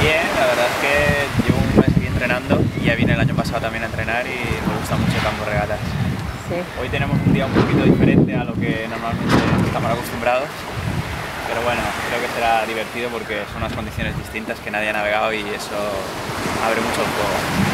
Bien, la verdad es que llevo un mes aquí entrenando, ya vine el año pasado también a entrenar y me gusta mucho el campo regatas. Sí. Hoy tenemos un día un poquito diferente a lo que normalmente estamos acostumbrados, pero bueno, creo que será divertido porque son unas condiciones distintas que nadie ha navegado y eso abre mucho el juego.